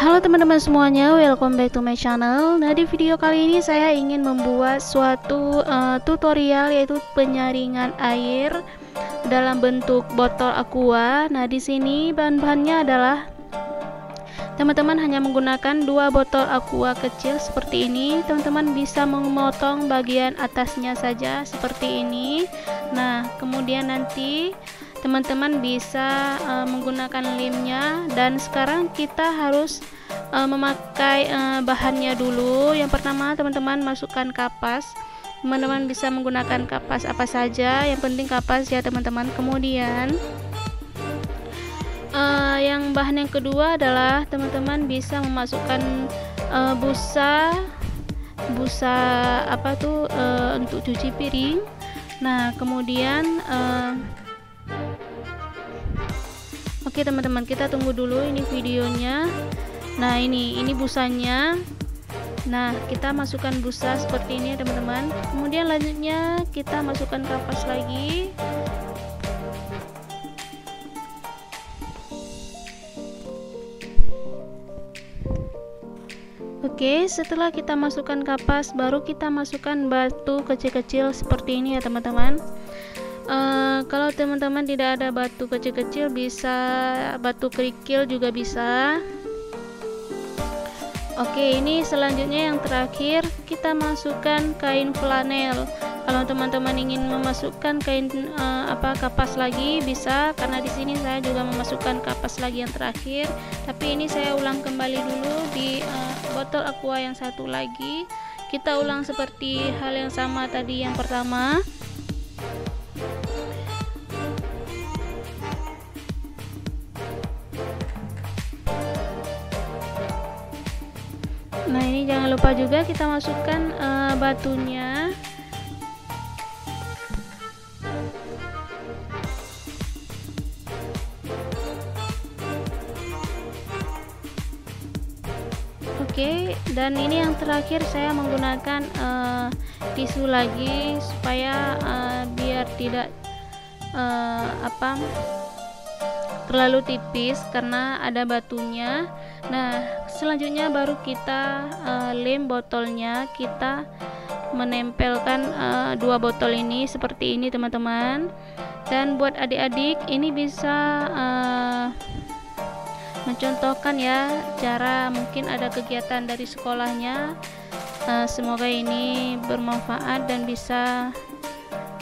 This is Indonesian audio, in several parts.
Halo teman-teman semuanya, welcome back to my channel. Nah, di video kali ini saya ingin membuat suatu uh, tutorial yaitu penyaringan air dalam bentuk botol aqua. Nah, di sini bahan-bahannya adalah teman-teman hanya menggunakan dua botol aqua kecil seperti ini. Teman-teman bisa memotong bagian atasnya saja seperti ini. Nah, kemudian nanti teman-teman bisa uh, menggunakan lemnya dan sekarang kita harus uh, memakai uh, bahannya dulu. Yang pertama teman-teman masukkan kapas. Teman-teman bisa menggunakan kapas apa saja. Yang penting kapas ya teman-teman. Kemudian uh, yang bahan yang kedua adalah teman-teman bisa memasukkan uh, busa. Busa apa tuh? Uh, untuk cuci piring. Nah kemudian uh, Oke teman-teman kita tunggu dulu ini videonya. Nah ini ini busanya. Nah kita masukkan busa seperti ini teman-teman. Kemudian lanjutnya kita masukkan kapas lagi. Oke, setelah kita masukkan kapas, baru kita masukkan batu kecil-kecil seperti ini ya teman-teman. Uh, kalau teman-teman tidak ada batu kecil-kecil bisa batu kerikil juga bisa. Oke ini selanjutnya yang terakhir. Kita masukkan kain flanel. Kalau teman-teman ingin memasukkan kain uh, apa kapas lagi bisa. Karena di sini saya juga memasukkan kapas lagi yang terakhir. Tapi ini saya ulang kembali dulu di uh, botol aqua yang satu lagi. Kita ulang seperti hal yang sama tadi yang pertama nah ini jangan lupa juga kita masukkan uh, batunya. Oke, dan ini yang terakhir saya menggunakan uh, tisu lagi supaya uh, biar tidak uh, apa terlalu tipis karena ada batunya. Nah selanjutnya baru kita uh, lem botolnya kita menempelkan uh, dua botol ini seperti ini teman-teman. Dan buat adik-adik ini bisa uh, mencontohkan ya cara mungkin ada kegiatan dari sekolahnya. Uh, semoga ini bermanfaat dan bisa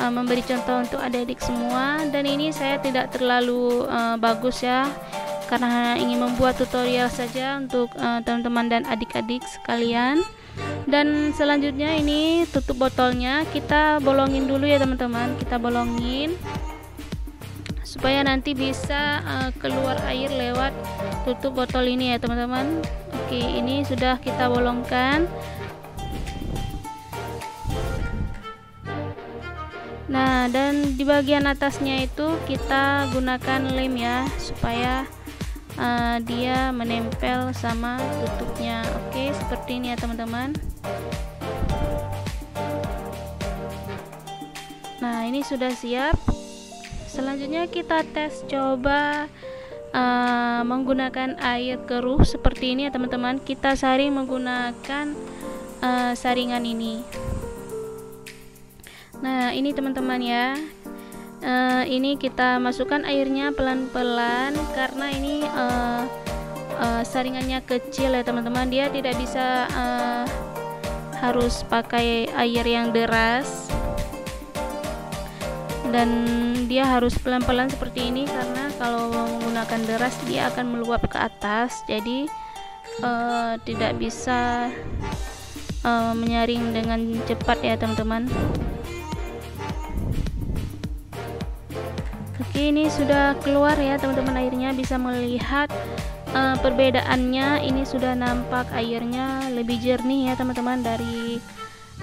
uh, memberi contoh untuk adik-adik semua. Dan ini saya tidak terlalu uh, bagus ya karena ingin membuat tutorial saja untuk eh, teman-teman uh, dan adik-adik sekalian. Dan selanjutnya ini tutup botolnya. Kita bolongin dulu ya teman-teman. Kita bolongin supaya nanti bisa uh, keluar air lewat tutup botol ini ya teman-teman. Oke ini sudah kita bolongkan Nah, dan di bagian atasnya itu kita gunakan lem ya, supaya uh, dia menempel sama tutupnya. Oke, seperti ini ya, teman-teman. Nah, ini sudah siap. Selanjutnya kita tes coba uh, menggunakan air keruh seperti ini ya, teman-teman. Kita saring menggunakan uh, saringan ini. Nah, ini teman-teman ya. Uh, ini kita masukkan airnya pelan-pelan karena ini uh, uh, saringannya kecil ya teman-teman. Dia tidak bisa uh, harus pakai air yang deras dan dia harus pelan-pelan seperti ini karena kalau menggunakan deras dia akan meluap ke atas jadi uh, tidak bisa uh, menyaring dengan cepat ya teman-teman ini sudah keluar ya teman-teman airnya. Bisa melihat uh, perbedaannya. Ini sudah nampak airnya lebih jernih ya teman-teman dari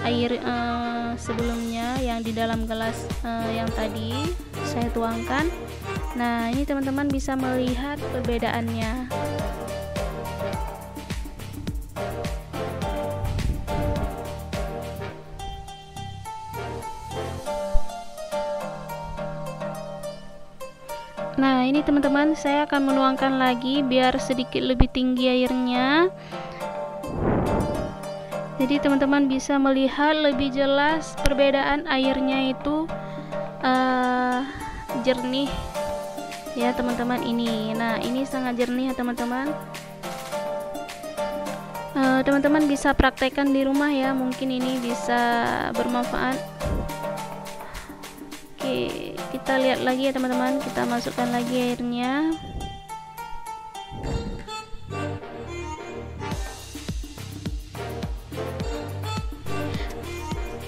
air uh, sebelumnya yang di dalam gelas uh, yang tadi saya tuangkan. Nah ini teman-teman bisa melihat perbedaannya nah ini teman-teman saya akan menuangkan lagi biar sedikit lebih tinggi airnya. Jadi teman-teman bisa melihat lebih jelas perbedaan airnya itu uh, jernih. Ya teman-teman ini. Nah ini sangat jernih ya teman-teman. Eh, teman-teman uh, bisa praktekkan di rumah ya. Mungkin ini bisa bermanfaat lihat lagi ya teman-teman kita masukkan lagi airnya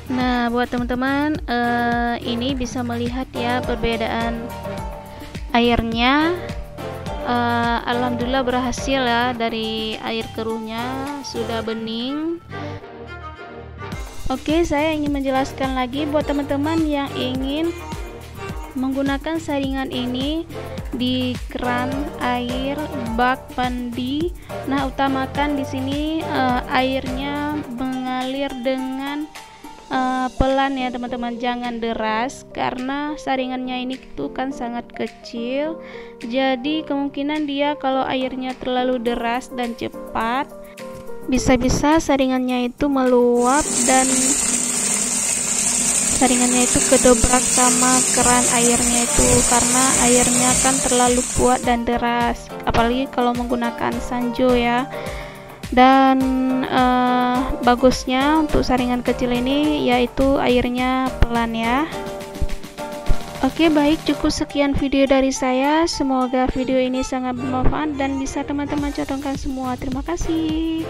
Nah, buat teman-teman uh, ini bisa melihat ya perbedaan airnya. Uh, Alhamdulillah berhasil ya dari air keruhnya sudah bening. Oke, saya ingin menjelaskan lagi buat teman-teman yang ingin menggunakan saringan ini di keran air bak mandi. Nah, utamakan di sini uh, airnya mengalir dengan uh, pelan ya teman-teman jangan deras karena saringannya ini tuh kan sangat kecil jadi kemungkinan dia kalau airnya terlalu deras dan cepat bisa-bisa saringannya itu meluap dan saringannya itu kedobrak sama keran airnya itu karena airnya kan terlalu kuat dan deras apalagi kalau menggunakan sanjo ya. Dan uh, bagusnya untuk saringan kecil ini yaitu airnya pelan ya. Oke baik cukup sekian video dari saya. Semoga video ini sangat bermanfaat dan bisa teman-teman contohkan semua. Terima kasih